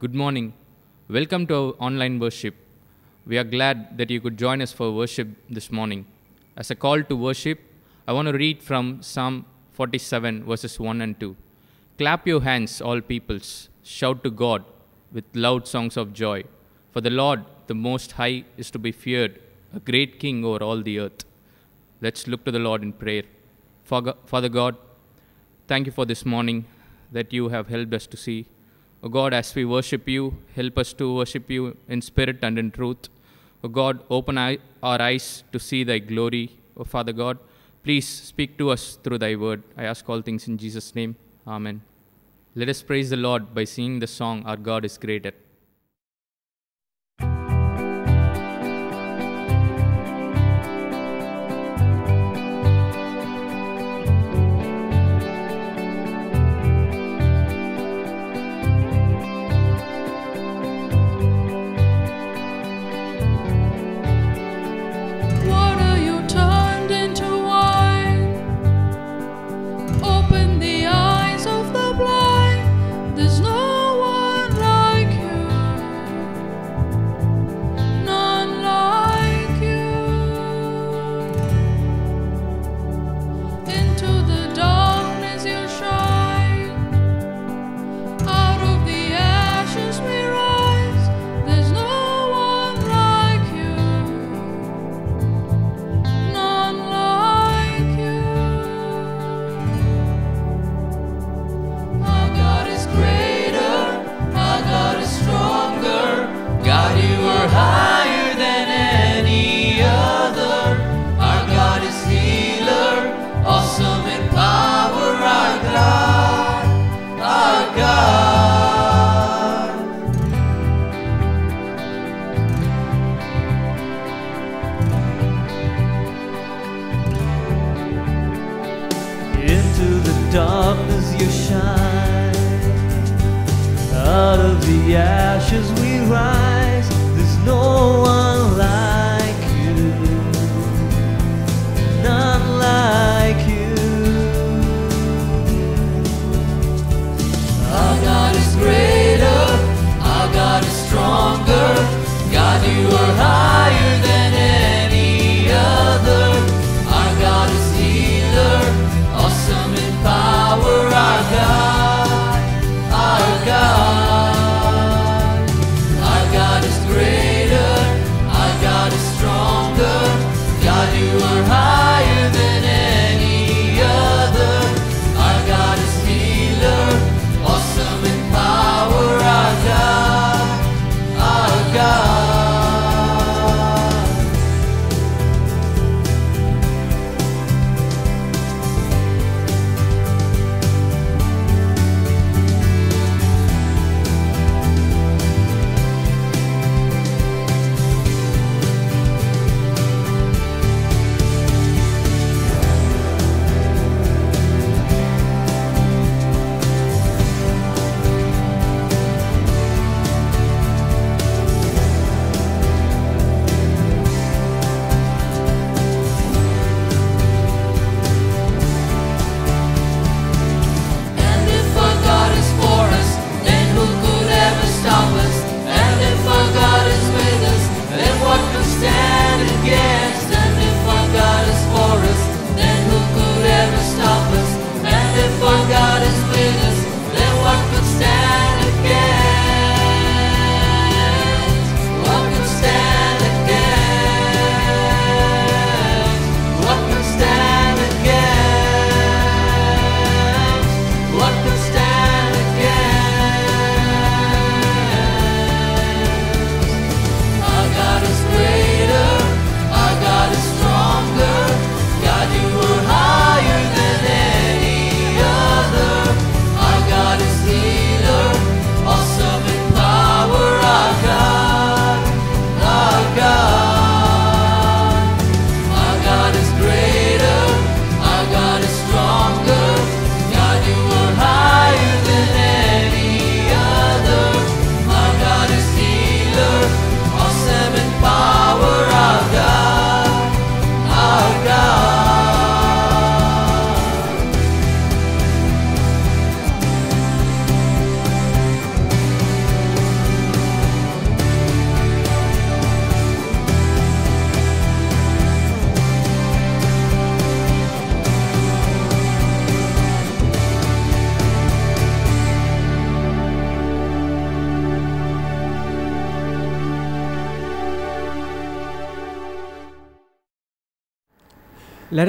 Good morning. Welcome to our online worship. We are glad that you could join us for worship this morning. As a call to worship, I want to read from Psalm 47, verses 1 and 2. Clap your hands, all peoples. Shout to God with loud songs of joy. For the Lord, the Most High, is to be feared, a great King over all the earth. Let's look to the Lord in prayer. Father God, thank you for this morning that you have helped us to see. O God, as we worship you, help us to worship you in spirit and in truth. O God, open our eyes to see thy glory. O Father God, please speak to us through thy word. I ask all things in Jesus' name. Amen. Let us praise the Lord by singing the song Our God is Greater.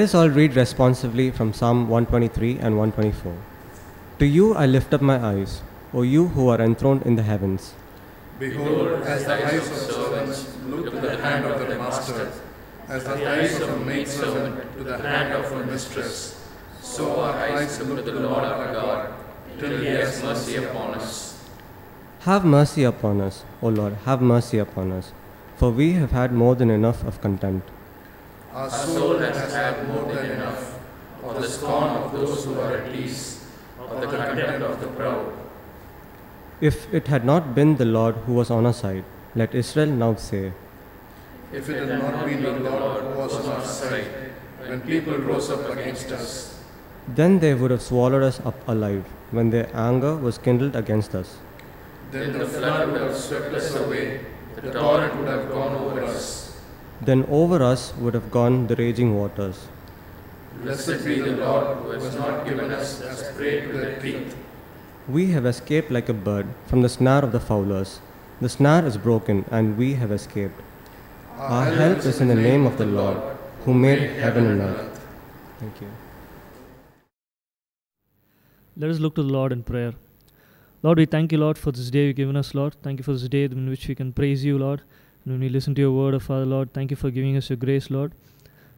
Let us all read responsively from Psalm 123 and 124. To you I lift up my eyes, O you who are enthroned in the heavens. Behold, as the eyes of servants look to the hand of their master, as the eyes of a maidservant to the hand of her mistress, so our eyes look to the Lord our God, till he has mercy upon us. Have mercy upon us, O Lord, have mercy upon us, for we have had more than enough of contempt. Our soul has had more than enough of the scorn of those who are at ease, of the contempt of the proud. If it had not been the Lord who was on our side, let Israel now say, If it had not been the Lord who was on our side, when people rose up against us, Then they would have swallowed us up alive when their anger was kindled against us. then the flood would have swept us away, the torrent would have gone over us. Then over us would have gone the raging waters. Blessed be the Lord who has not given us as prey to their teeth. We have escaped like a bird from the snare of the fowlers. The snare is broken, and we have escaped. Our help is in the name of the Lord, who made heaven and earth. Thank you. Let us look to the Lord in prayer. Lord, we thank you, Lord, for this day you've given us, Lord. Thank you for this day in which we can praise you, Lord. When we listen to your word, oh Father, Lord, thank you for giving us your grace, Lord.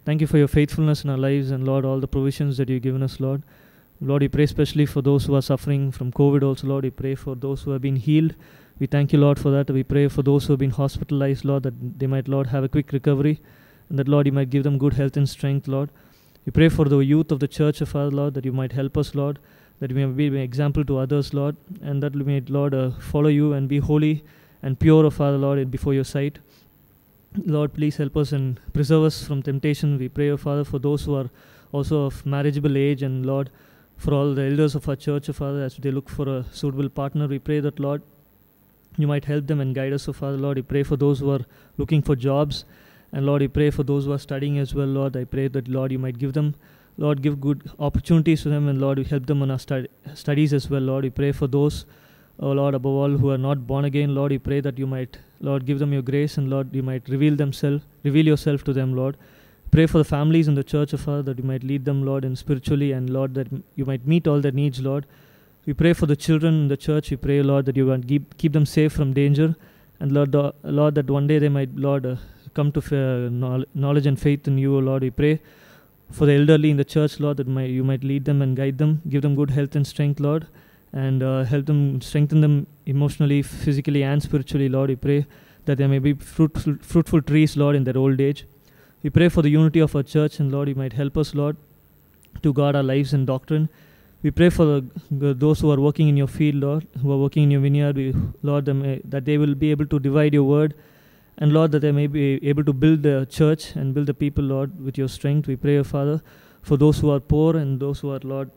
Thank you for your faithfulness in our lives and, Lord, all the provisions that you've given us, Lord. Lord, we pray especially for those who are suffering from COVID also, Lord. We pray for those who have been healed. We thank you, Lord, for that. We pray for those who have been hospitalized, Lord, that they might, Lord, have a quick recovery. And that, Lord, you might give them good health and strength, Lord. We pray for the youth of the church, oh Father, Lord, that you might help us, Lord that we may be an example to others, Lord, and that we may, Lord, uh, follow you and be holy and pure, O Father, Lord, before your sight. Lord, please help us and preserve us from temptation. We pray, O Father, for those who are also of marriageable age, and Lord, for all the elders of our church, O Father, as they look for a suitable partner, we pray that, Lord, you might help them and guide us, O Father, Lord. We pray for those who are looking for jobs, and Lord, we pray for those who are studying as well, Lord. I pray that, Lord, you might give them Lord, give good opportunities to them, and Lord, we help them on our stud- studies as well. Lord, we pray for those, oh Lord, above all, who are not born again. Lord, we pray that you might, Lord, give them your grace, and Lord, you might reveal themselves, reveal yourself to them, Lord. Pray for the families in the church of Father that you might lead them, Lord, and spiritually, and Lord, that you might meet all their needs, Lord. We pray for the children in the church. We pray, Lord, that you might keep, keep them safe from danger, and Lord, Lord, that one day they might, Lord, uh, come to knowl- knowledge and faith in you, O Lord. We pray for the elderly in the church, Lord, that you might lead them and guide them, give them good health and strength, Lord, and uh, help them, strengthen them emotionally, physically, and spiritually, Lord. We pray that there may be fruitful, fruitful trees, Lord, in their old age. We pray for the unity of our church, and Lord, you might help us, Lord, to guard our lives and doctrine. We pray for the, those who are working in your field, Lord, who are working in your vineyard, we, Lord, uh, that they will be able to divide your word and Lord, that they may be able to build the church and build the people, Lord, with your strength. We pray, Father, for those who are poor and those who are, Lord,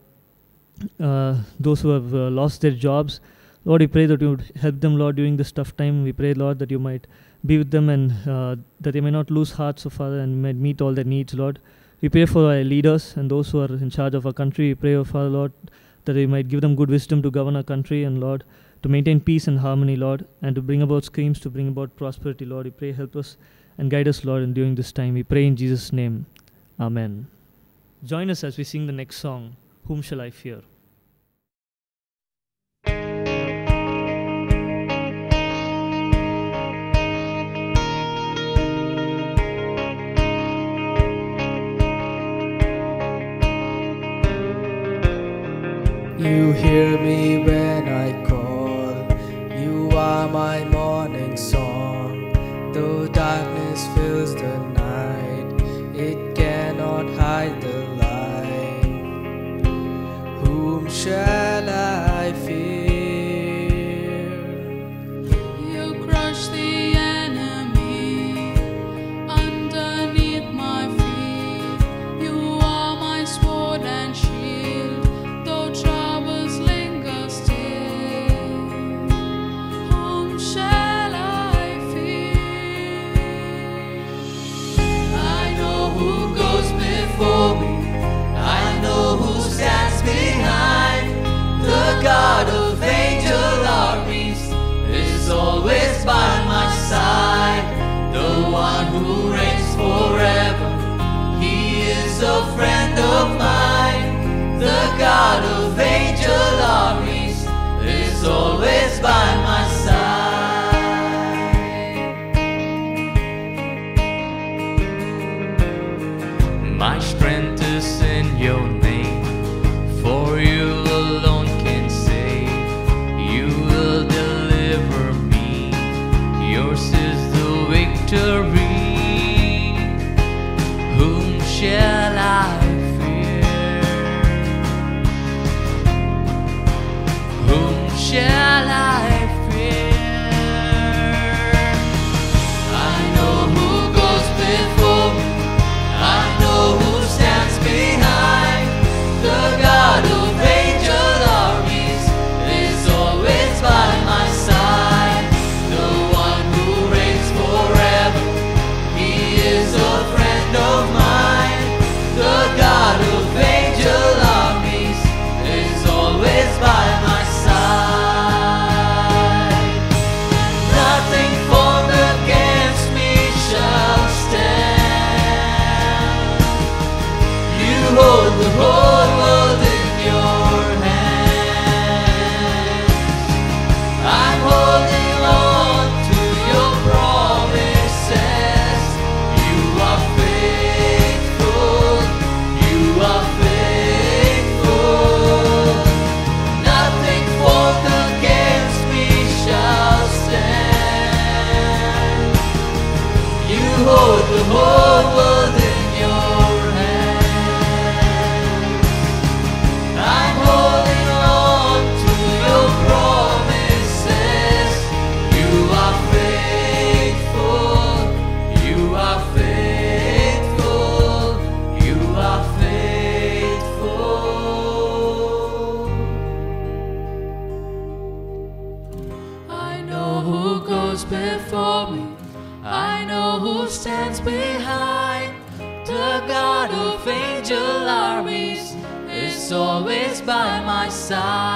those who have uh, lost their jobs. Lord, we pray that you would help them, Lord, during this tough time. We pray, Lord, that you might be with them and uh, that they may not lose heart, so Father, and might meet all their needs, Lord. We pray for our leaders and those who are in charge of our country. We pray, O Father, Lord, that you might give them good wisdom to govern our country and, Lord, to maintain peace and harmony, Lord, and to bring about schemes to bring about prosperity, Lord. We pray, help us and guide us, Lord, in during this time. We pray in Jesus' name. Amen. Join us as we sing the next song, Whom Shall I Fear? You hear me when I call. You are my side.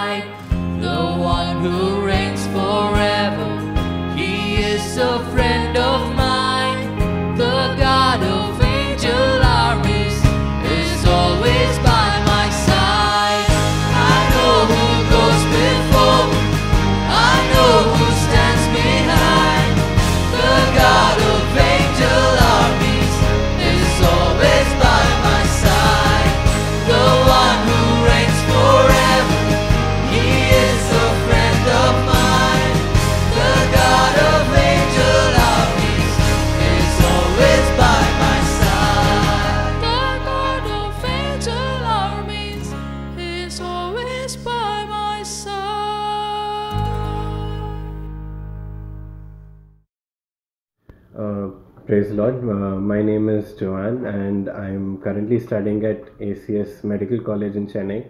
Praise the Lord. Uh, my name is Joanne, and I'm currently studying at ACS Medical College in Chennai.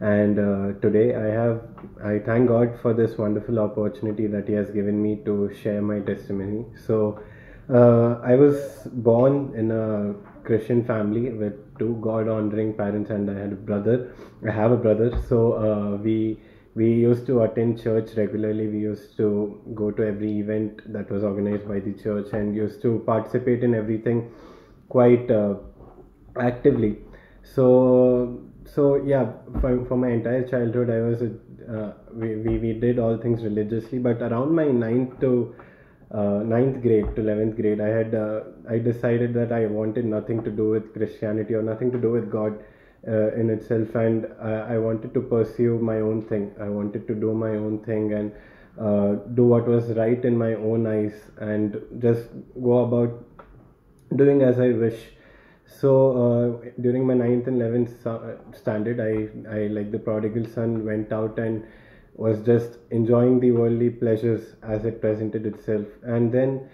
And uh, today, I have I thank God for this wonderful opportunity that He has given me to share my testimony. So, uh, I was born in a Christian family with two God-honoring parents, and I had a brother. I have a brother. So uh, we we used to attend church regularly. We used to go to every event that was organized by the church and used to participate in everything quite uh, actively. So so yeah for, for my entire childhood i was uh, we, we, we did all things religiously. But around my ninth to uh, ninth grade to 11th grade i had uh, i decided that i wanted nothing to do with christianity or nothing to do with god uh, in itself and uh, i wanted to pursue my own thing. I wanted to do my own thing and uh, do what was right in my own eyes and just go about doing as i wish. So uh, during my ninth and 11th standard I, I like the prodigal son went out and was just enjoying the worldly pleasures as it presented itself. And then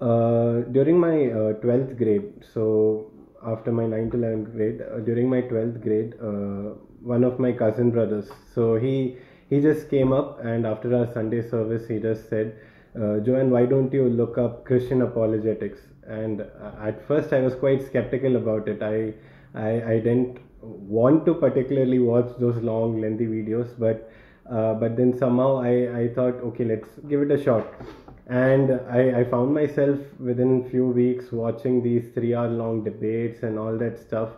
uh, during my uh, 12th grade so after my 9th to 11th grade uh, during my 12th grade uh, one of my cousin brothers. So he he just came up and after our sunday service he just said uh, joanne why don't you look up christian apologetics? And uh, at first i was quite skeptical about it. I i, I didn't want to particularly watch those long lengthy videos but uh, but then somehow I, I thought okay let's give it a shot and I, I found myself within a few weeks watching these three hour long debates and all that stuff.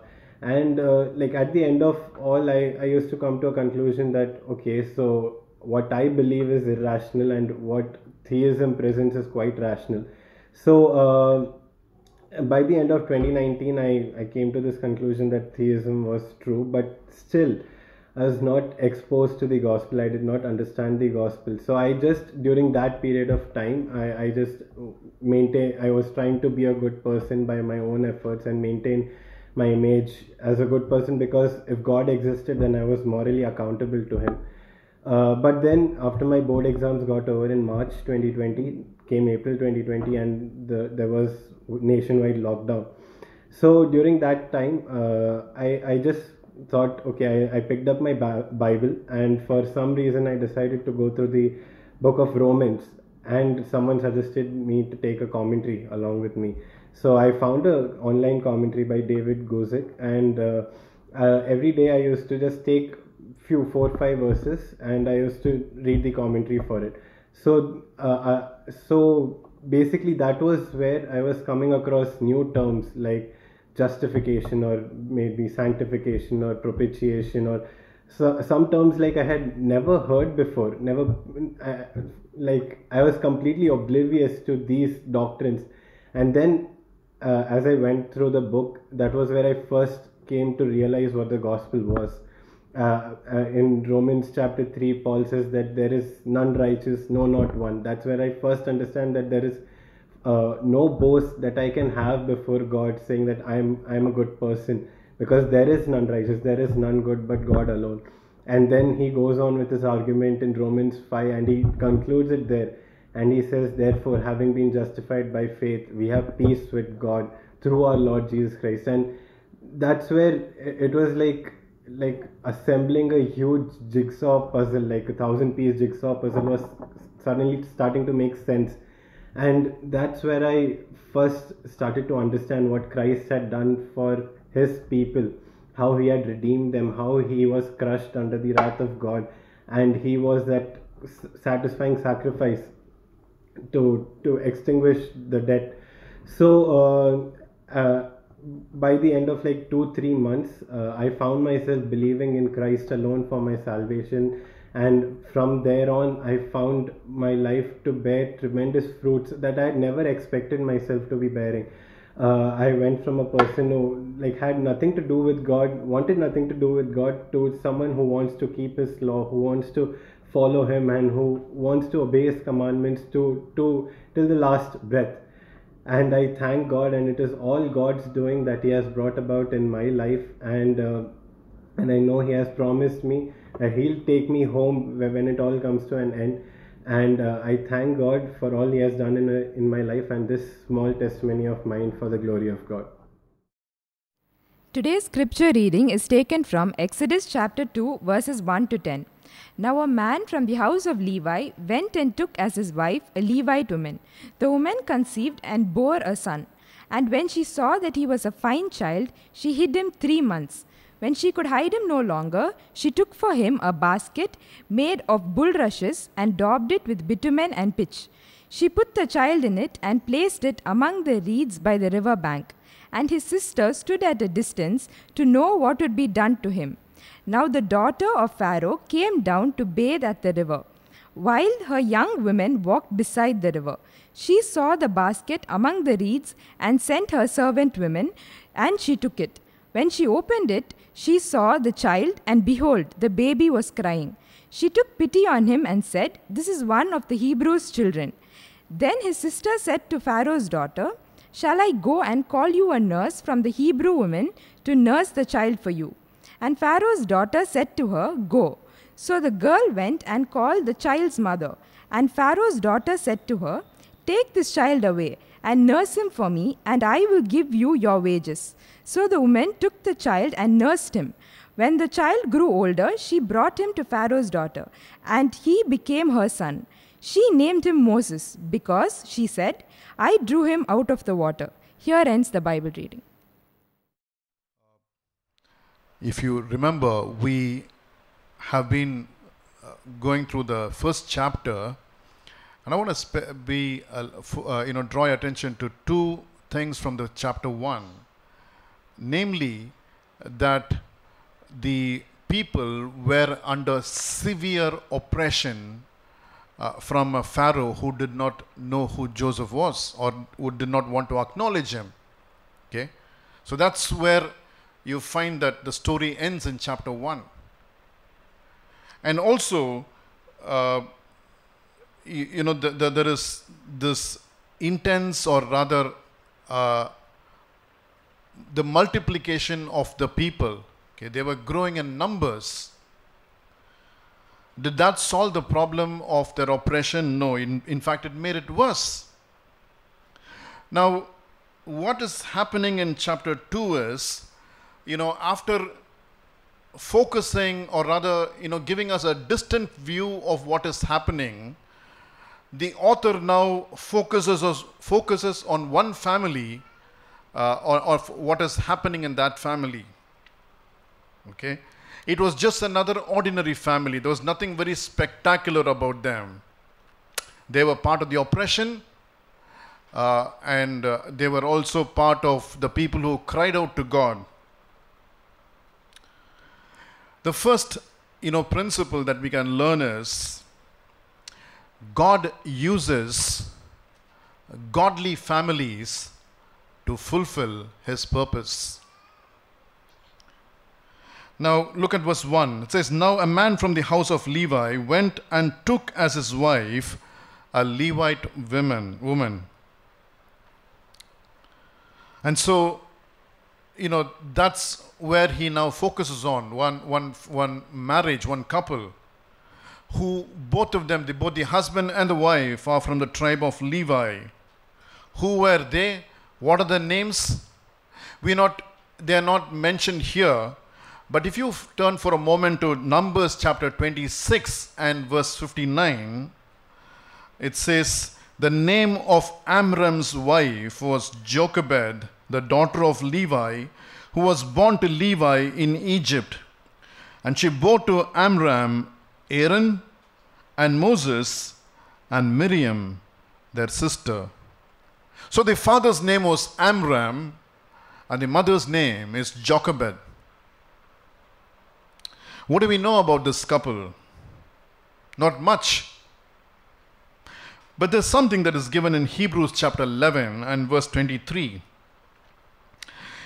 And uh, like at the end of all I, I used to come to a conclusion that okay so what i believe is irrational and what theism presents is quite rational. So uh, by the end of 2019 I, I came to this conclusion that theism was true but still I was not exposed to the gospel. I did not understand the gospel. So I just during that period of time, I, I just maintain. I was trying to be a good person by my own efforts and maintain my image as a good person because if God existed, then I was morally accountable to Him. Uh, but then after my board exams got over in March 2020, came April 2020, and the, there was nationwide lockdown. So during that time, uh, I I just thought okay I, I picked up my bible and for some reason i decided to go through the book of romans and someone suggested me to take a commentary along with me. So i found a online commentary by david guzik and uh, uh, every day i used to just take few four five verses and i used to read the commentary for it. So uh, uh, so basically that was where i was coming across new terms like justification or maybe sanctification or propitiation or so, some terms like I had never heard before, never uh, like I was completely oblivious to these doctrines. And then uh, as I went through the book, that was where I first came to realize what the gospel was. Uh, uh, in Romans chapter 3, Paul says that there is none righteous, no, not one. That's where I first understand that there is uh, no boast that I can have before God, saying that I'm I'm a good person, because there is none righteous, there is none good but God alone. And then he goes on with his argument in Romans five, and he concludes it there, and he says, therefore, having been justified by faith, we have peace with God through our Lord Jesus Christ, and that's where it was like like assembling a huge jigsaw puzzle, like a thousand piece jigsaw puzzle, was suddenly starting to make sense And that's where I first started to understand what Christ had done for his people, how he had redeemed them, how he was crushed under the wrath of God, and he was that satisfying sacrifice to to extinguish the debt. So uh, uh, by the end of like two three months, uh, I found myself believing in Christ alone for my salvation, and from there on, I found my life to bear tremendous fruits that I had never expected myself to be bearing. Uh, I went from a person who like had nothing to do with God, wanted nothing to do with God, to someone who wants to keep His law, who wants to follow Him, and who wants to obey His commandments to to till the last breath and I thank God, and it is all God's doing that He has brought about in my life, and uh, and I know He has promised me that He'll take me home when it all comes to an end, and uh, I thank God for all He has done in uh, in my life and this small testimony of mine for the glory of God. Today's scripture reading is taken from Exodus chapter 2, verses 1 to 10. Now, a man from the house of Levi went and took as his wife a Levite woman. The woman conceived and bore a son. And when she saw that he was a fine child, she hid him three months. When she could hide him no longer, she took for him a basket made of bulrushes and daubed it with bitumen and pitch. She put the child in it and placed it among the reeds by the river bank. And his sister stood at a distance to know what would be done to him. Now the daughter of Pharaoh came down to bathe at the river. While her young women walked beside the river, she saw the basket among the reeds and sent her servant women, and she took it. When she opened it, she saw the child, and behold, the baby was crying. She took pity on him and said, This is one of the Hebrews' children. Then his sister said to Pharaoh's daughter, Shall I go and call you a nurse from the Hebrew women to nurse the child for you? And Pharaoh's daughter said to her, Go. So the girl went and called the child's mother. And Pharaoh's daughter said to her, Take this child away and nurse him for me, and I will give you your wages. So the woman took the child and nursed him. When the child grew older, she brought him to Pharaoh's daughter, and he became her son. She named him Moses because, she said, I drew him out of the water. Here ends the Bible reading. If you remember, we have been uh, going through the first chapter, and I want to be, uh, f- uh, you know, draw your attention to two things from the chapter one, namely that the people were under severe oppression uh, from a Pharaoh who did not know who Joseph was or who did not want to acknowledge him. Okay, so that's where you find that the story ends in chapter 1. And also, uh, you, you know, the, the, there is this intense, or rather, uh, the multiplication of the people. Okay, they were growing in numbers. Did that solve the problem of their oppression? No. In, in fact, it made it worse. Now, what is happening in chapter 2 is, you know, after focusing or rather, you know, giving us a distant view of what is happening, the author now focuses, us, focuses on one family uh, or, or what is happening in that family. Okay? It was just another ordinary family. There was nothing very spectacular about them. They were part of the oppression, uh, and uh, they were also part of the people who cried out to God. The first, you know, principle that we can learn is God uses godly families to fulfill His purpose. Now, look at verse 1. It says, Now a man from the house of Levi went and took as his wife a Levite woman. woman. And so, you know, that's where he now focuses on one, one, one marriage, one couple, who both of them, the, both the husband and the wife, are from the tribe of Levi. Who were they? What are the names? We not, they are not mentioned here. But if you turn for a moment to Numbers chapter 26 and verse 59, it says, The name of Amram's wife was Jochebed, the daughter of Levi, who was born to Levi in Egypt. And she bore to Amram Aaron and Moses and Miriam, their sister. So the father's name was Amram, and the mother's name is Jochebed. What do we know about this couple? Not much. But there's something that is given in Hebrews chapter 11 and verse 23.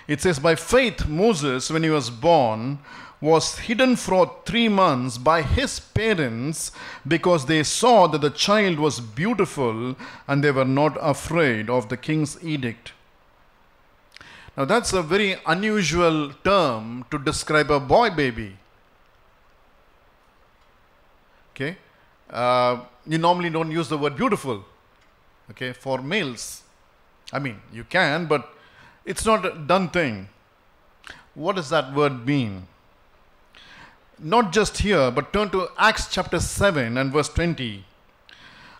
It says, By faith, Moses, when he was born, was hidden for three months by his parents because they saw that the child was beautiful and they were not afraid of the king's edict. Now, that's a very unusual term to describe a boy baby. Okay? Uh, you normally don't use the word beautiful, okay, for males. I mean, you can, but it's not a done thing. What does that word mean? Not just here, but turn to Acts chapter 7 and verse 20.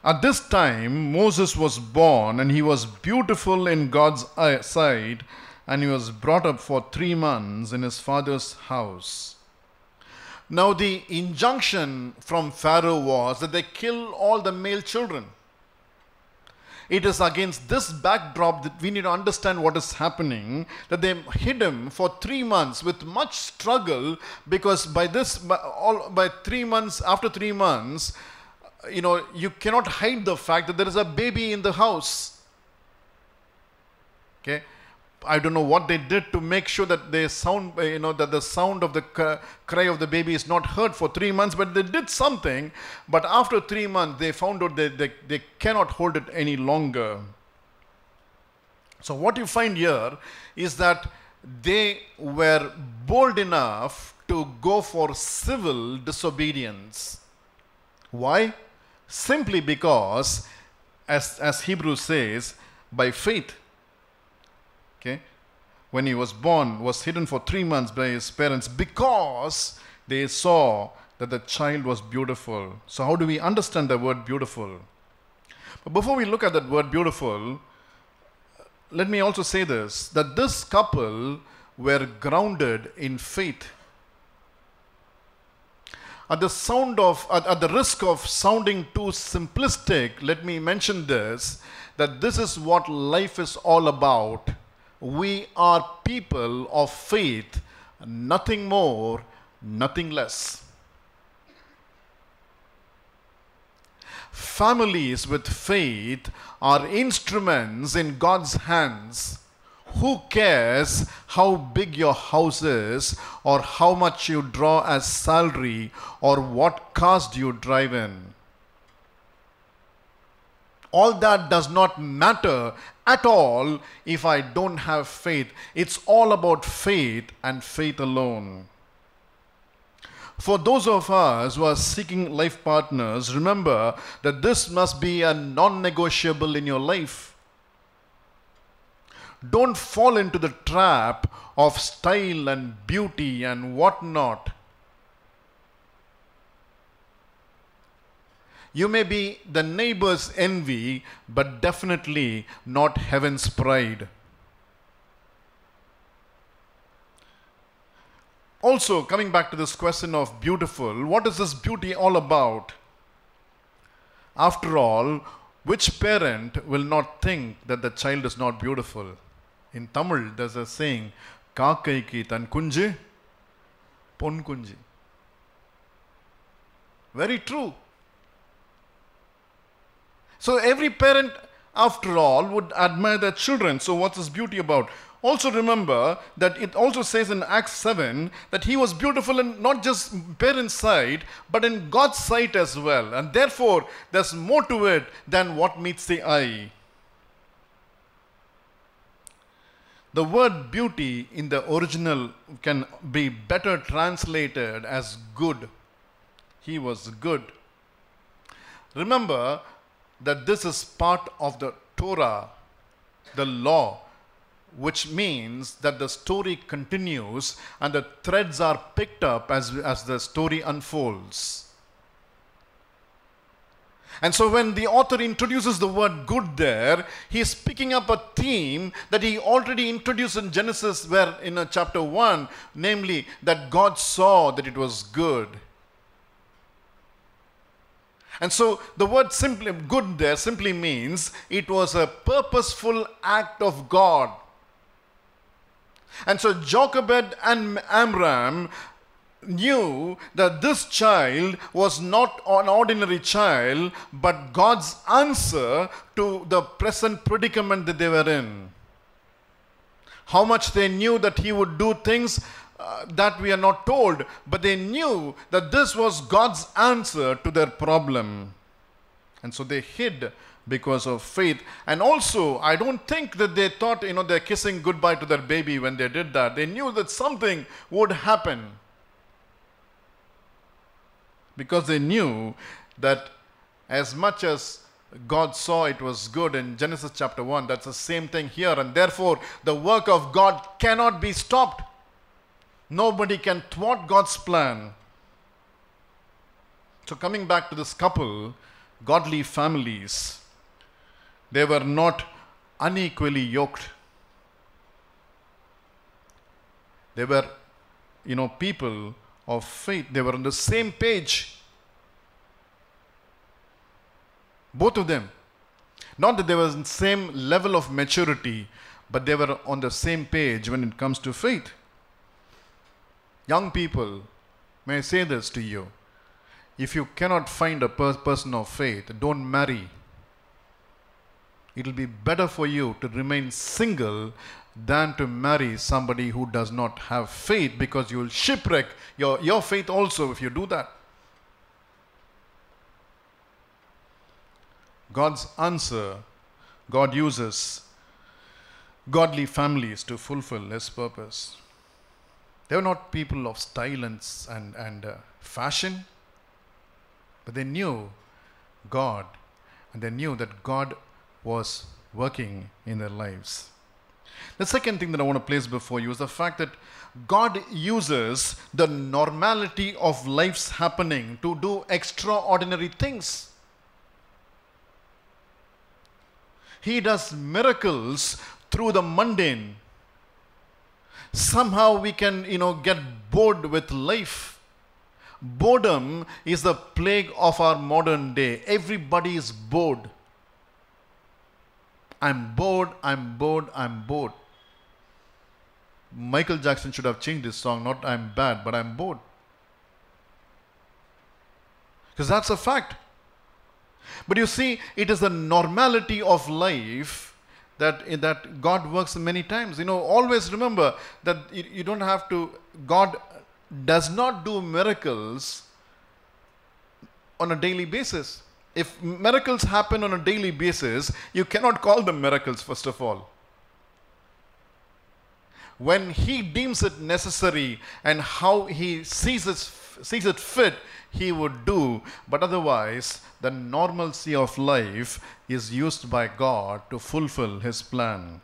At this time, Moses was born, and he was beautiful in God's sight, and he was brought up for three months in his father's house. Now, the injunction from Pharaoh was that they kill all the male children. It is against this backdrop that we need to understand what is happening. That they hid him for three months with much struggle, because by this, by, all, by three months, after three months, you know, you cannot hide the fact that there is a baby in the house. Okay, I don't know what they did to make sure that they sound, uh, you know, that the sound of the cry of the baby is not heard for three months, but they did something. But after three months, they found out that they, they cannot hold it any longer. So, what you find here is that they were bold enough to go for civil disobedience. Why? Simply because, as, as Hebrews says, by faith okay, when he was born, was hidden for three months by his parents because they saw that the child was beautiful. So, how do we understand the word beautiful? But before we look at that word beautiful, let me also say this that this couple were grounded in faith. At the sound of, at, at the risk of sounding too simplistic, let me mention this that this is what life is all about we are people of faith, nothing more, nothing less. Families with faith are instruments in God's hands. Who cares how big your house is, or how much you draw as salary, or what cars do you drive in? All that does not matter at all if I don't have faith. It's all about faith and faith alone. For those of us who are seeking life partners, remember that this must be a non negotiable in your life. Don't fall into the trap of style and beauty and whatnot. You may be the neighbor's envy, but definitely not heaven's pride. Also, coming back to this question of beautiful, what is this beauty all about? After all, which parent will not think that the child is not beautiful? In Tamil, there's a saying, Kaakaiki tan kunji, pon kunji. Very true. So every parent, after all, would admire their children. So what's this beauty about? Also remember that it also says in Acts 7 that he was beautiful in not just parents' sight, but in God's sight as well. And therefore, there's more to it than what meets the eye. The word beauty in the original can be better translated as good. He was good. Remember that this is part of the Torah, the law, which means that the story continues and the threads are picked up as, as the story unfolds. And so, when the author introduces the word good there, he's picking up a theme that he already introduced in Genesis, where in uh, chapter 1, namely, that God saw that it was good. And so, the word simply good there simply means it was a purposeful act of God. And so, Jochebed and Amram knew that this child was not an ordinary child, but God's answer to the present predicament that they were in. How much they knew that He would do things uh, that we are not told, but they knew that this was God's answer to their problem. And so they hid because of faith. And also, I don't think that they thought, you know, they're kissing goodbye to their baby when they did that. They knew that something would happen because they knew that as much as God saw it was good in Genesis chapter 1, that's the same thing here, and therefore the work of God cannot be stopped. Nobody can thwart God's plan. So, coming back to this couple, godly families, they were not unequally yoked. They were, you know, people of faith. They were on the same page. Both of them. Not that they were in the same level of maturity, but they were on the same page when it comes to faith. Young people, may I say this to you? If you cannot find a per- person of faith, don't marry. It will be better for you to remain single than to marry somebody who does not have faith because you will shipwreck your, your faith also if you do that. God's answer, God uses godly families to fulfill His purpose. They were not people of style and, and, and uh, fashion, but they knew God and they knew that God was working in their lives. The second thing that I want to place before you is the fact that God uses the normality of life's happening to do extraordinary things. He does miracles through the mundane. Somehow we can, you know, get bored with life. Boredom is the plague of our modern day. Everybody is bored. I'm bored, I'm bored, I'm bored. Michael Jackson should have changed his song, not I'm bad, but I'm bored. Because that's a fact. But you see, it is the normality of life that, that God works many times. You know, always remember that you, you don't have to, God does not do miracles on a daily basis. If miracles happen on a daily basis, you cannot call them miracles, first of all. When He deems it necessary and how He sees it, sees it fit, He would do. But otherwise, the normalcy of life is used by God to fulfill His plan.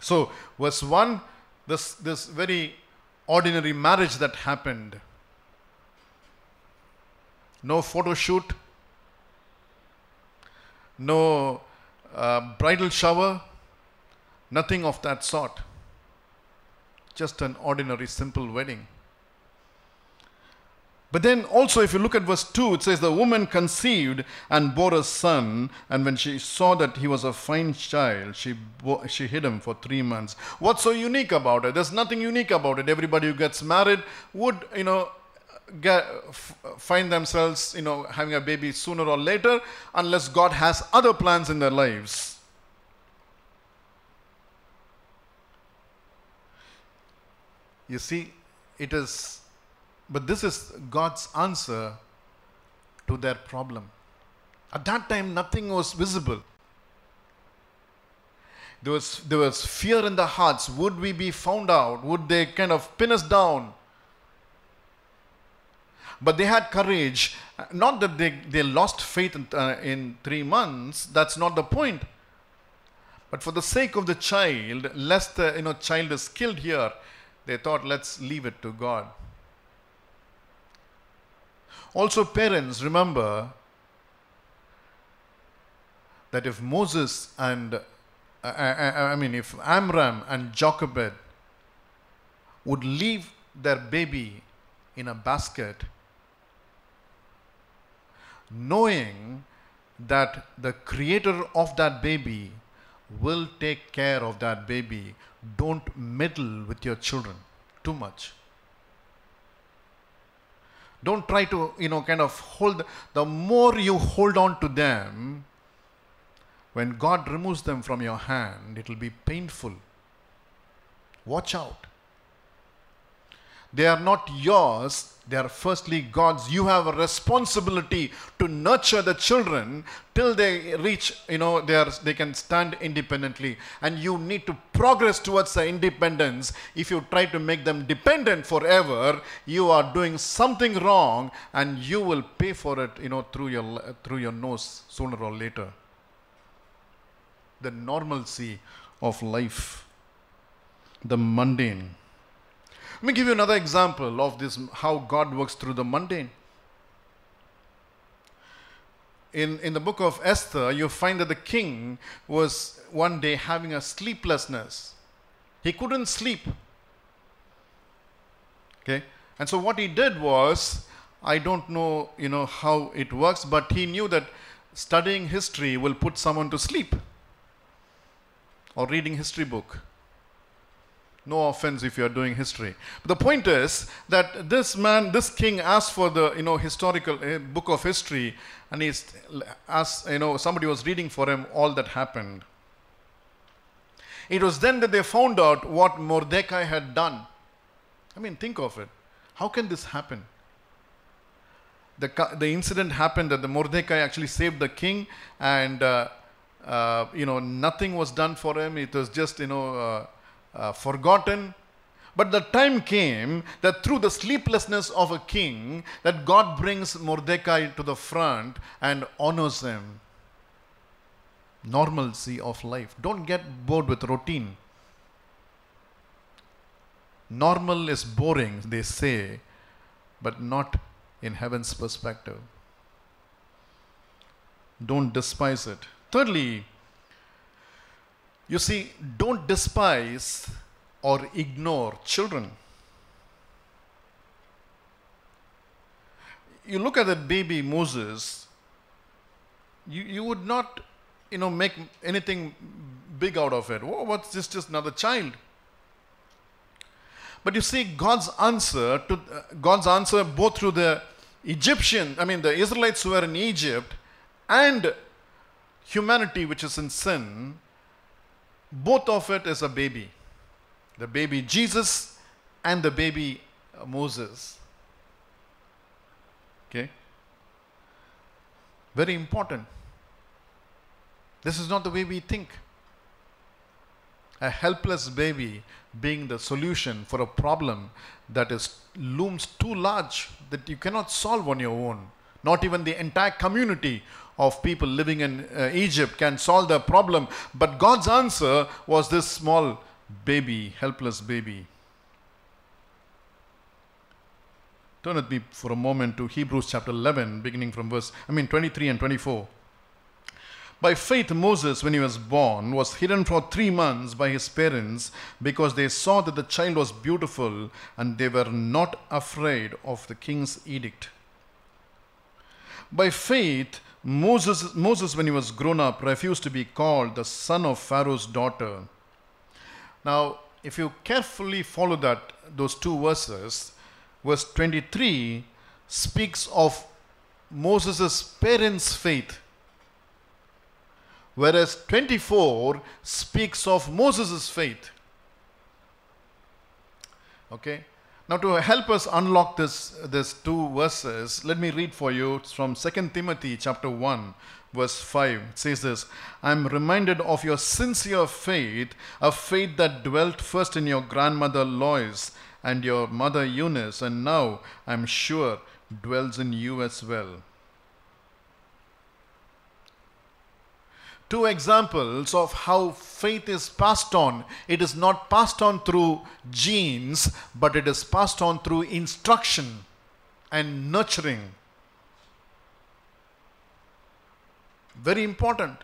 So, verse 1 this, this very ordinary marriage that happened. No photo shoot, no uh, bridal shower, nothing of that sort. Just an ordinary, simple wedding. But then also, if you look at verse 2, it says, The woman conceived and bore a son, and when she saw that he was a fine child, she, she hid him for three months. What's so unique about it? There's nothing unique about it. Everybody who gets married would, you know, get, find themselves, you know, having a baby sooner or later, unless God has other plans in their lives. You see, it is, but this is God's answer to their problem. At that time, nothing was visible. There was, there was fear in the hearts. Would we be found out? Would they kind of pin us down? But they had courage. Not that they, they lost faith in, uh, in three months, that's not the point. But for the sake of the child, lest the you know, child is killed here, they thought, let's leave it to God. Also, parents, remember, that if Moses and, uh, I, I, I mean, if Amram and Jochebed would leave their baby in a basket, knowing that the creator of that baby will take care of that baby, don't meddle with your children too much. Don't try to, you know, kind of hold, the more you hold on to them, when God removes them from your hand, it will be painful. Watch out. They are not yours, they are firstly God's. You have a responsibility to nurture the children till they reach, you know, they, are, they can stand independently. And you need to progress towards the independence. If you try to make them dependent forever, you are doing something wrong and you will pay for it, you know, through your, through your nose sooner or later. The normalcy of life, the mundane. Let me give you another example of this how God works through the mundane. In, in the book of Esther, you find that the king was one day having a sleeplessness. He couldn't sleep. Okay? And so what he did was, I don't know, you know, how it works, but he knew that studying history will put someone to sleep. Or reading history book. No offense if you are doing history. But the point is that this man, this king asked for the, you know, historical uh, book of history and he's asked, you know, somebody was reading for him all that happened. It was then that they found out what Mordecai had done. I mean, think of it. How can this happen? The, the incident happened that the Mordecai actually saved the king and, uh, uh, you know, nothing was done for him. It was just, you know, uh, forgotten. But the time came that through the sleeplessness of a king, that God brings Mordecai to the front and honors him. Normalcy of life. Don't get bored with routine. Normal is boring, they say, but not in heaven's perspective. Don't despise it. Thirdly, you see, don't despise or ignore children. You look at that baby Moses, you, you would not, you know, make anything big out of it. Oh, what's this? Just another child. But you see, God's answer to uh, God's answer both through the Egyptian, I mean, the Israelites who were in Egypt, and humanity which is in sin, both of it is a baby. The baby Jesus and the baby uh, Moses. Okay? Very important. This is not the way we think. A helpless baby being the solution for a problem that is looms too large that you cannot solve on your own. Not even the entire community of people living in uh, Egypt can solve the problem. But God's answer was this small baby, helpless baby. Turn with me for a moment to Hebrews chapter 11, beginning from verse, I mean 23 and 24. By faith, Moses, when he was born, was hidden for three months by his parents because they saw that the child was beautiful and they were not afraid of the king's edict. By faith, Moses, Moses, when he was grown up, refused to be called the son of Pharaoh's daughter. Now, if you carefully follow that, those two verses, verse 23 speaks of Moses' parents' faith, whereas 24 speaks of Moses' faith. Okay? Now, to help us unlock this, this two verses, let me read for you from 2 Timothy chapter 1, verse 5. It says this I am reminded of your sincere faith, a faith that dwelt first in your grandmother Lois and your mother Eunice, and now I am sure dwells in you as well. Two examples of how faith is passed on. It is not passed on through genes, but it is passed on through instruction and nurturing. Very important.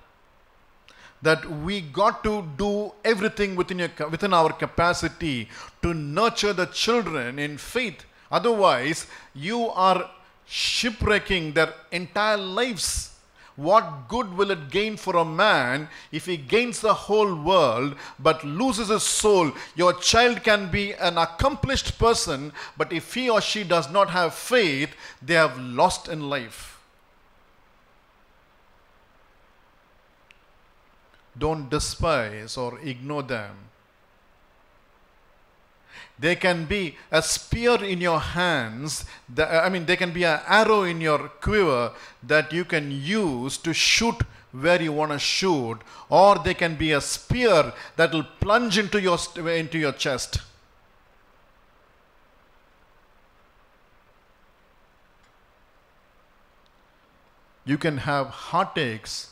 that we got to do everything within, your, within our capacity to nurture the children in faith. Otherwise, you are shipwrecking their entire lives. What good will it gain for a man if he gains the whole world but loses his soul? Your child can be an accomplished person, but if he or she does not have faith, they have lost in life. Don't despise or ignore them. They can be a spear in your hands. that- uh, I mean, they can be an arrow in your quiver that you can use to shoot where you want to shoot, or they can be a spear that will plunge into your into your chest. You can have heartaches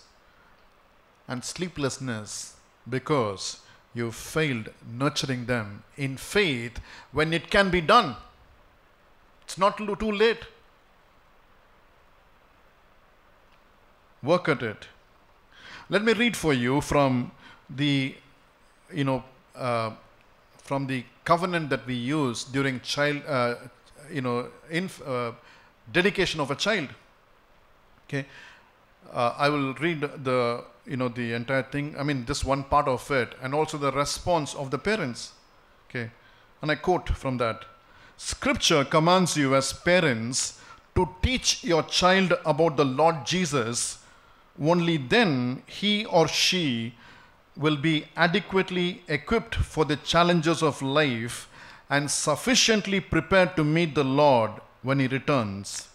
and sleeplessness because you failed nurturing them in faith when it can be done. It's not too late. Work at it. Let me read for you from the, you know, uh, from the covenant that we use during child, uh, you know, inf- uh, dedication of a child. Okay, uh, I will read the you know the entire thing. I mean, this one part of it, and also the response of the parents. Okay, and I quote from that: Scripture commands you as parents to teach your child about the Lord Jesus. Only then he or she will be adequately equipped for the challenges of life and sufficiently prepared to meet the Lord when he returns.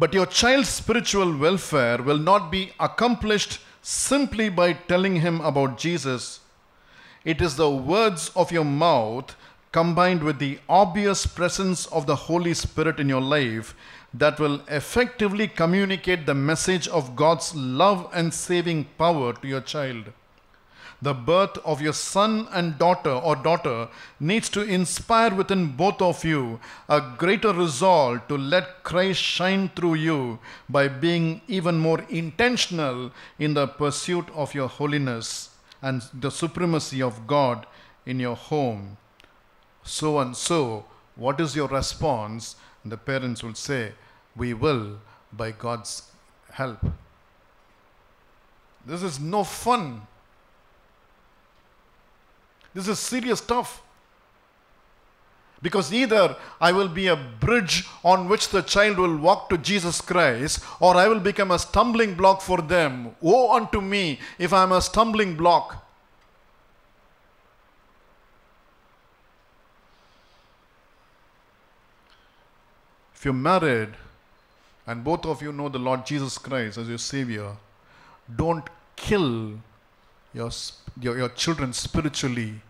But your child's spiritual welfare will not be accomplished simply by telling him about Jesus. It is the words of your mouth combined with the obvious presence of the Holy Spirit in your life that will effectively communicate the message of God's love and saving power to your child. The birth of your son and daughter or daughter needs to inspire within both of you a greater resolve to let Christ shine through you by being even more intentional in the pursuit of your holiness and the supremacy of God in your home. So and so, what is your response? And the parents will say, We will by God's help. This is no fun. This is serious stuff. Because either I will be a bridge on which the child will walk to Jesus Christ, or I will become a stumbling block for them. Woe unto me if I am a stumbling block. If you're married and both of you know the Lord Jesus Christ as your Savior, don't kill your, your, your children spiritually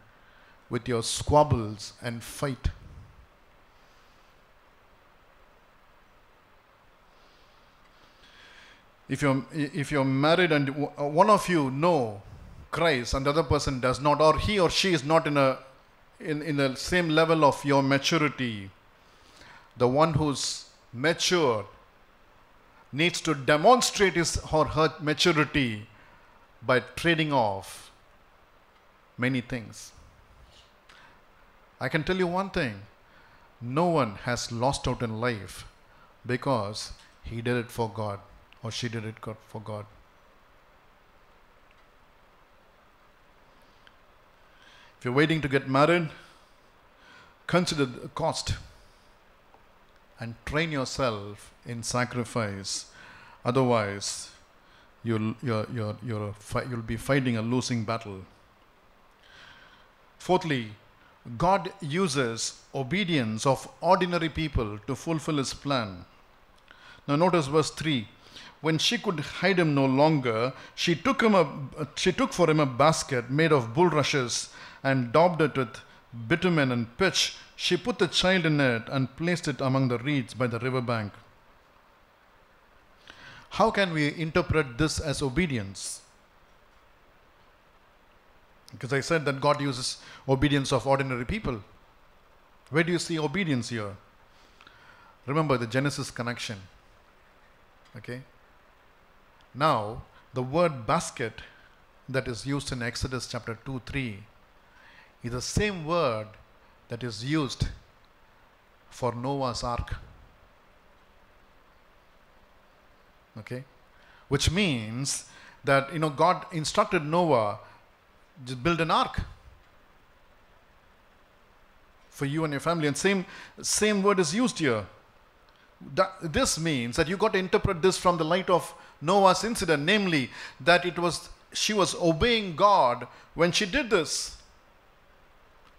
with your squabbles and fight. If you're, if you're married and uh, one of you know Christ and the other person does not, or he or she is not in, a, in, in the same level of your maturity, the one who's mature needs to demonstrate his or her maturity by trading off many things. I can tell you one thing no one has lost out in life because he did it for God or she did it for God. If you're waiting to get married, consider the cost and train yourself in sacrifice. Otherwise, you'll, you're, you're, you're you'll be fighting a losing battle. Fourthly, God uses obedience of ordinary people to fulfill his plan. Now notice verse 3. When she could hide him no longer, she took, him a, she took for him a basket made of bulrushes and daubed it with bitumen and pitch. She put the child in it and placed it among the reeds by the river bank. How can we interpret this as obedience? Because I said that God uses obedience of ordinary people. Where do you see obedience here? Remember the Genesis connection. Okay? Now, the word basket that is used in Exodus chapter 2 3 is the same word that is used for Noah's ark. Okay? Which means that you know God instructed Noah just build an ark for you and your family and same same word is used here that, this means that you got to interpret this from the light of Noah's incident, namely that it was she was obeying God when she did this.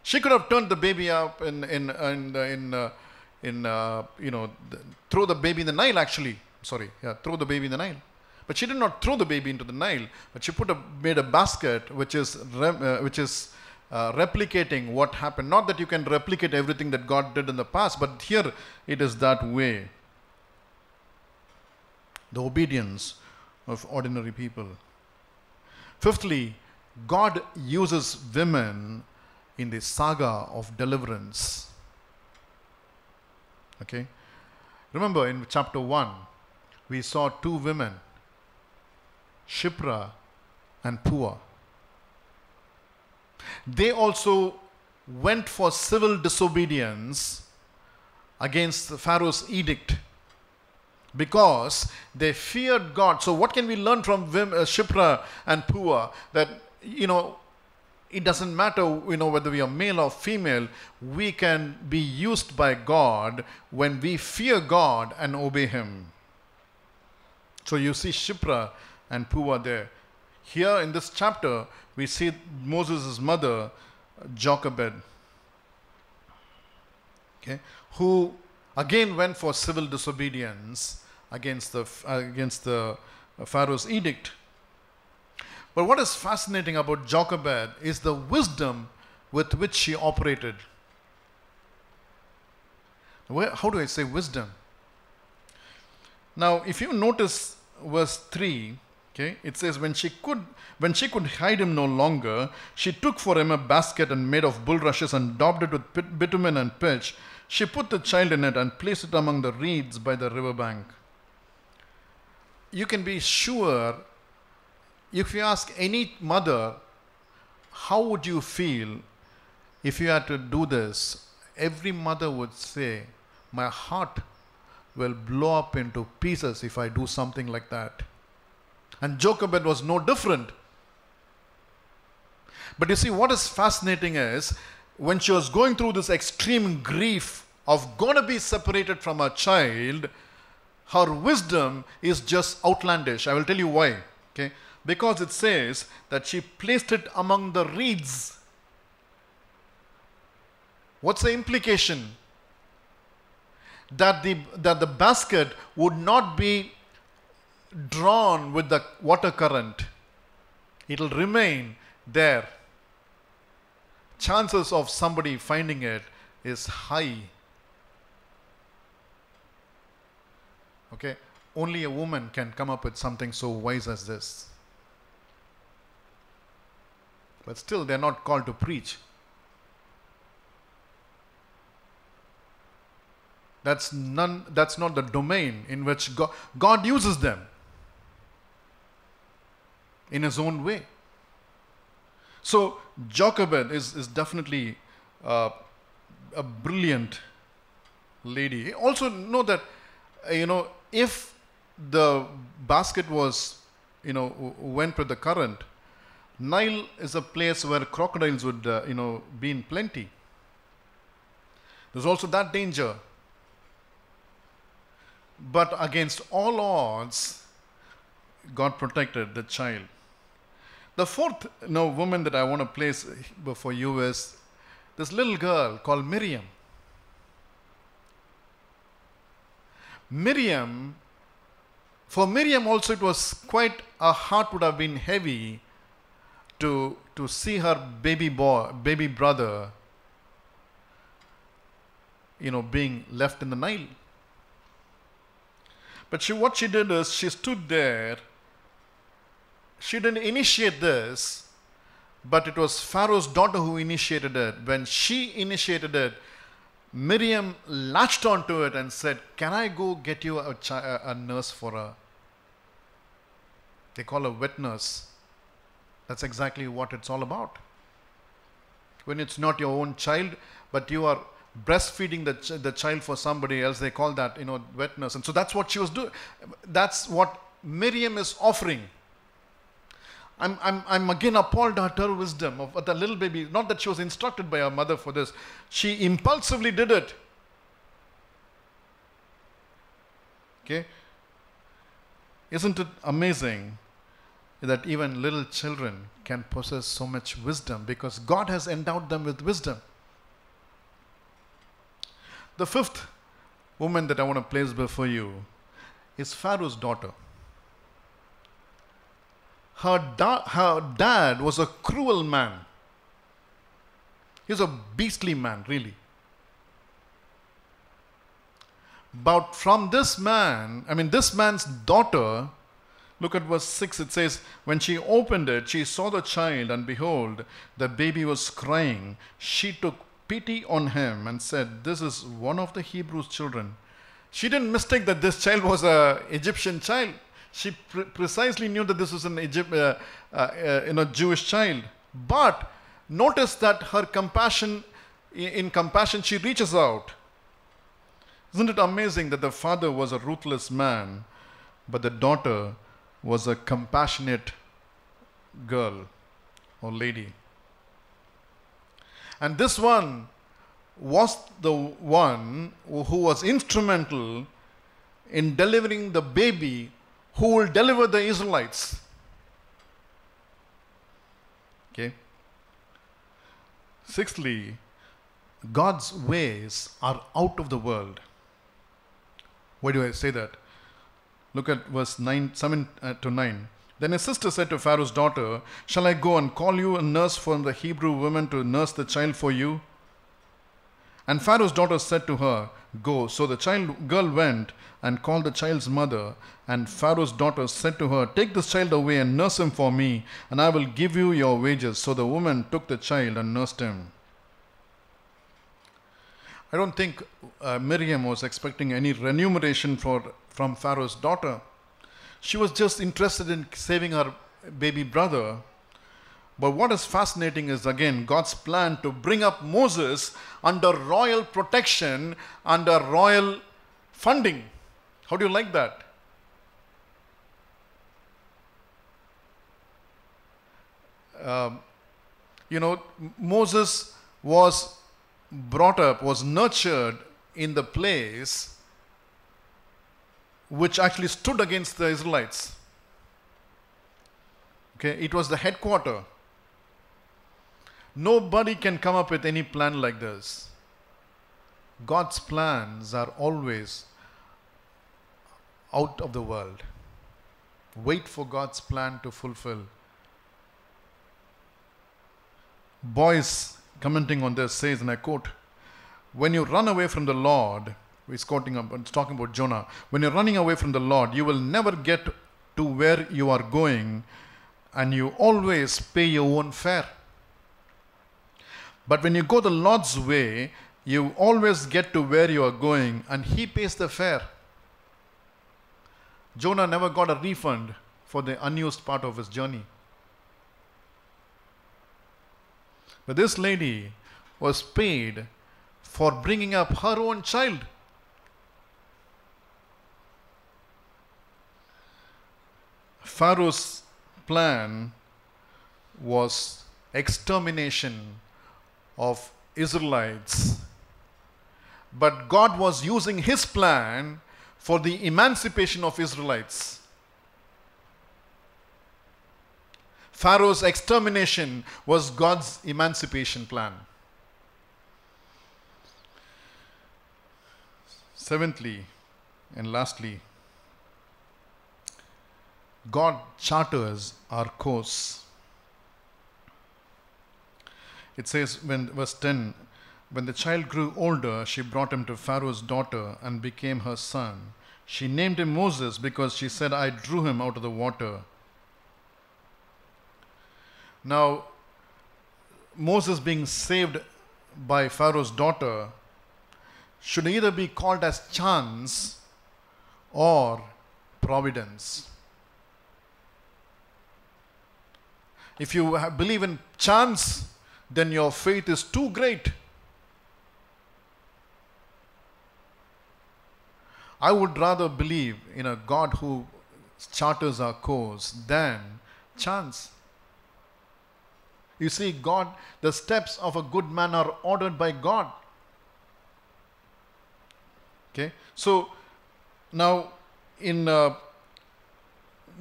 She could have turned the baby up in in in in, uh, in uh, you know the, throw the baby in the Nile. Actually, sorry, yeah, throw the baby in the Nile. But she did not throw the baby into the Nile. But she put a made a basket which is rem, uh, which is uh, replicating what happened. Not that you can replicate everything that God did in the past, but here it is that way. The obedience of ordinary people. Fifthly, God uses women in the saga of deliverance. Okay? Remember in chapter 1, we saw two women, Shiphrah and Puah. They also went for civil disobedience against the Pharaoh's edict because they feared God. So, what can we learn from uh, Shiphrah and Puah? That, you know, it doesn't matter, you know, whether we are male or female, we can be used by God when we fear God and obey Him. So, you see Shiphrah and Puah there. Here in this chapter, we see Moses' mother, Jochebed, okay, who again went for civil disobedience against the, against the Pharaoh's edict. But what is fascinating about Jochebed is the wisdom with which she operated. Where, how do I say wisdom? Now, if you notice verse 3, okay, it says, when she could when she could hide him no longer, she took for him a basket and made of bulrushes and daubed it with bitumen and pitch. She put the child in it and placed it among the reeds by the river bank. You can be sure, if you ask any mother, how would you feel if you had to do this? Every mother would say, My heart will blow up into pieces if I do something like that. And Jochebed was no different. But you see, what is fascinating is when she was going through this extreme grief of going to be separated from her child, her wisdom is just outlandish. I will tell you why. Okay? Because it says that she placed it among the reeds. What's the implication? That the, that the basket would not be drawn with the water current, it will remain there. Chances of somebody finding it is high. Okay, only a woman can come up with something so wise as this. But still, they're not called to preach. That's none. That's not the domain in which God, God uses them in His own way. So Jochebed is, is definitely uh, a brilliant lady. Also know that uh, you know if the basket was you know went with the current, Nile is a place where crocodiles would uh, you know be in plenty. There's also that danger. But against all odds, God protected the child. The fourth know, woman that I want to place before you is this little girl called Miriam. Miriam, for Miriam also it was quite a heart would have been heavy to, to see her baby boy, baby brother, you know, being left in the Nile. But she, what she did is she stood there she didn't initiate this, but it was Pharaoh's daughter who initiated it. When she initiated it, Miriam latched onto it and said, Can I go get you a, a nurse for her? They call her wet nurse. That's exactly what it's all about. When it's not your own child, but you are breastfeeding the, ch- the child for somebody else, they call that, you know, wet nurse. And so that's what she was doing. That's what Miriam is offering. I'm, I'm, I'm again appalled at her wisdom of the little baby. Not that she was instructed by her mother for this, she impulsively did it. Okay? Isn't it amazing that even little children can possess so much wisdom because God has endowed them with wisdom? The fifth woman that I want to place before you is Pharaoh's daughter. Her, da- her dad was a cruel man. He was a beastly man, really. But from this man, I mean, this man's daughter, look at verse 6, it says, When she opened it, she saw the child, and behold, the baby was crying. She took pity on him and said, This is one of the Hebrews' children. She didn't mistake that this child was a Egyptian child. She pre- precisely knew that this was an Egypt, uh, uh, uh, you know, Jewish child. But notice that her compassion, in compassion, she reaches out. Isn't it amazing that the father was a ruthless man, but the daughter was a compassionate girl or lady? And this one was the one who was instrumental in delivering the baby who will deliver the Israelites. Okay. Sixthly, God's ways are out of the world. Why do I say that? Look at verse 9, 7 uh, to 9. Then his sister said to Pharaoh's daughter, Shall I go and call you a nurse from the Hebrew women to nurse the child for you? And Pharaoh's daughter said to her, Go. So the child girl went and called the child's mother. And Pharaoh's daughter said to her, Take this child away and nurse him for me, and I will give you your wages. So the woman took the child and nursed him. I don't think uh, Miriam was expecting any remuneration for, from Pharaoh's daughter. She was just interested in saving her baby brother. But what is fascinating is again God's plan to bring up Moses under royal protection, under royal funding. How do you like that? Um, you know, Moses was brought up, was nurtured in the place which actually stood against the Israelites. Okay, it was the headquarter. Nobody can come up with any plan like this. God's plans are always out of the world. Wait for God's plan to fulfill. Boyce, commenting on this, says, and I quote, When you run away from the Lord, he's quoting, it's talking about Jonah, when you're running away from the Lord, you will never get to where you are going, and you always pay your own fare. But when you go the Lord's way, you always get to where you are going, and He pays the fare. Jonah never got a refund for the unused part of his journey. But this lady was paid for bringing up her own child. Pharaoh's plan was extermination of Israelites. But God was using his plan for the emancipation of Israelites. Pharaoh's extermination was God's emancipation plan. Seventhly and lastly, God charters our course. It says, when verse 10, when the child grew older, she brought him to Pharaoh's daughter and became her son. She named him Moses because she said, I drew him out of the water. Now, Moses being saved by Pharaoh's daughter should either be called as chance or providence. If you believe in chance, then your faith is too great. I would rather believe in a God who charters our course than chance. You see, God, the steps of a good man are ordered by God. Okay, so now in uh,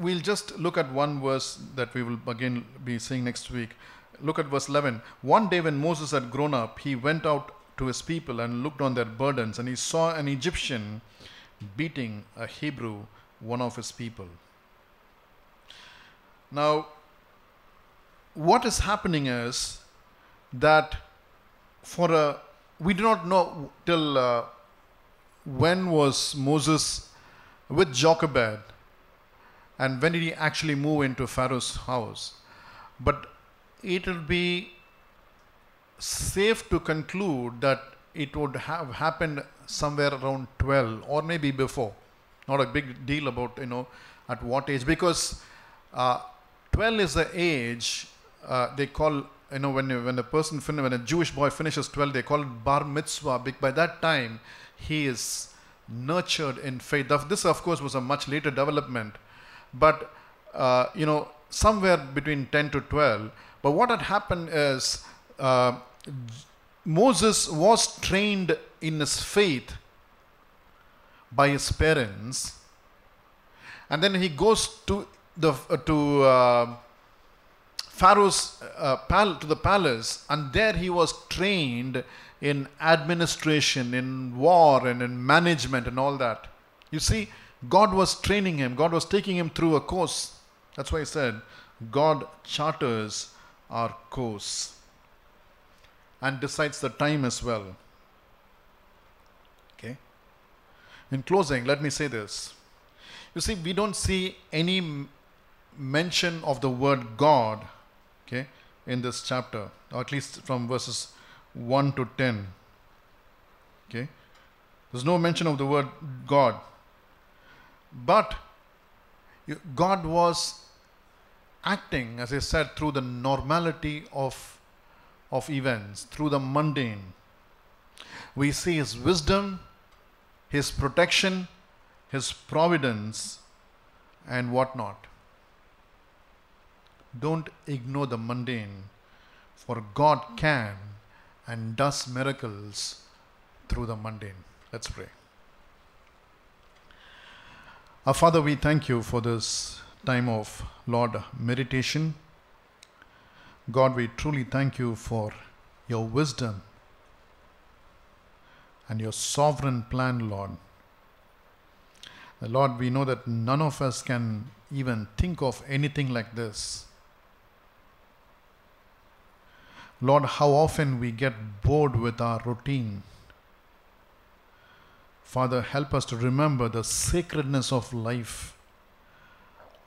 we'll just look at one verse that we will again be seeing next week. Look at verse 11. One day when Moses had grown up, he went out to his people and looked on their burdens, and he saw an Egyptian beating a Hebrew, one of his people. Now, what is happening is that for a we do not know till uh, when was Moses with Jochebed and when did he actually move into Pharaoh's house. But it will be safe to conclude that it would have happened somewhere around 12 or maybe before. Not a big deal about, you know, at what age because uh, 12 is the age uh, they call, you know, when, when a person, fin- when a Jewish boy finishes 12, they call it bar mitzvah. By that time, he is nurtured in faith. This, of course, was a much later development, but uh, you know, somewhere between 10 to 12. But what had happened is uh, Moses was trained in his faith by his parents, and then he goes to the uh, to uh, Pharaoh's uh, pal- to the palace, and there he was trained in administration, in war, and in management, and all that. You see, God was training him. God was taking him through a course. That's why he said, God charters our course and decides the time as well. Okay. In closing, let me say this. You see, we don't see any mention of the word God, okay, in this chapter, or at least from verses 1 to 10. Okay. There's no mention of the word God. But God was acting, as I said, through the normality of, of events, through the mundane. We see His wisdom, His protection, His providence, and whatnot. Don't ignore the mundane, for God can and does miracles through the mundane. Let's pray. Our Father, we thank you for this time of Lord meditation. God, we truly thank you for your wisdom and your sovereign plan, Lord. Uh, Lord, we know that none of us can even think of anything like this. Lord, how often we get bored with our routine. Father, help us to remember the sacredness of life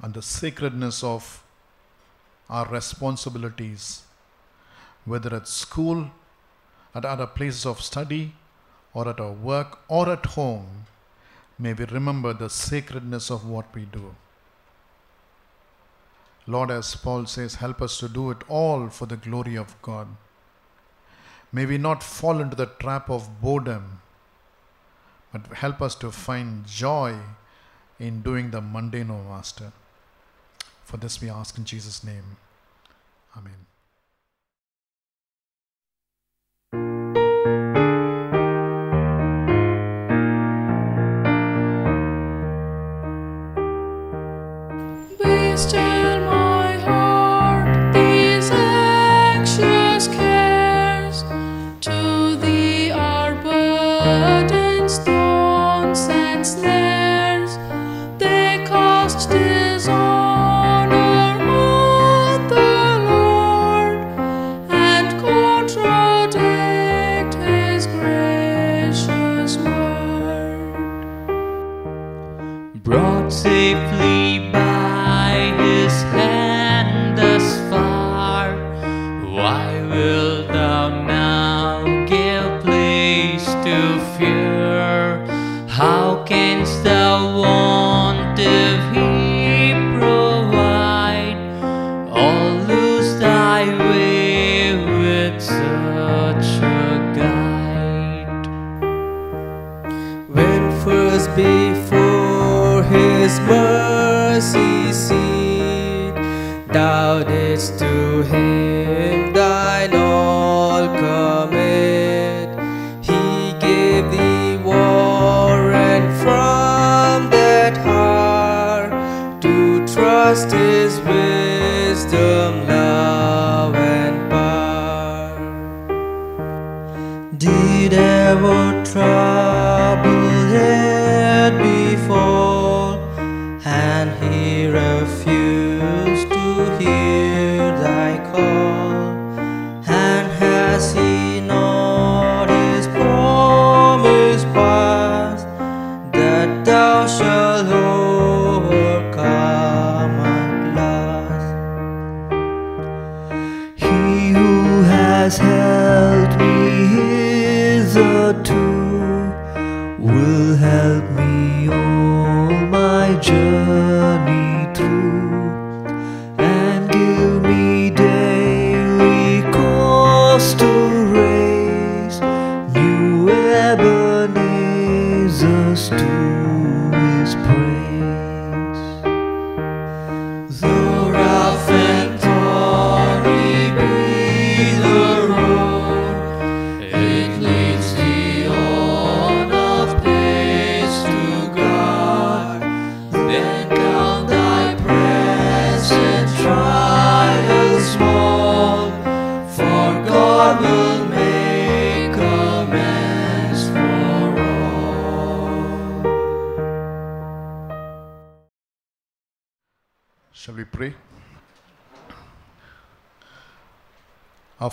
and the sacredness of our responsibilities, whether at school, at other places of study, or at our work, or at home. May we remember the sacredness of what we do. Lord, as Paul says, help us to do it all for the glory of God. May we not fall into the trap of boredom, but help us to find joy in doing the mundane, O Master. For this we ask in Jesus' name. Amen.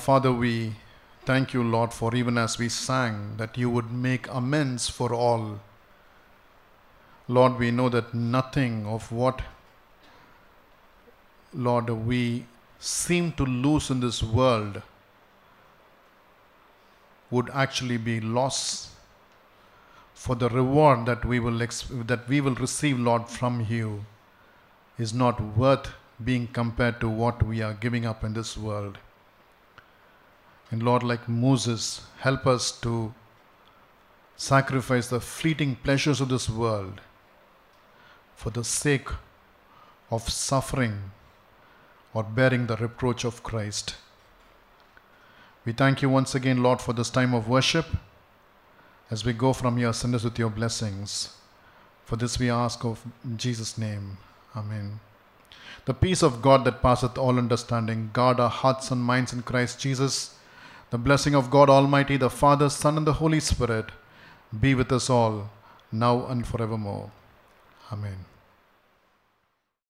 Father, we thank you, Lord, for even as we sang that you would make amends for all. Lord, we know that nothing of what, Lord, we seem to lose in this world would actually be loss for the reward that we will that we will receive lord from you is not worth being compared to what we are giving up in this world. And Lord, like Moses, help us to sacrifice the fleeting pleasures of this world for the sake of suffering or bearing the reproach of Christ. We thank you once again, Lord, for this time of worship. As we go from here, send us with your blessings. For this we ask of Jesus' name. Amen. The peace of God that passeth all understanding, guard our hearts and minds in Christ Jesus. The blessing of God Almighty, the Father, Son, and the Holy Spirit be with us all, now and forevermore. Amen.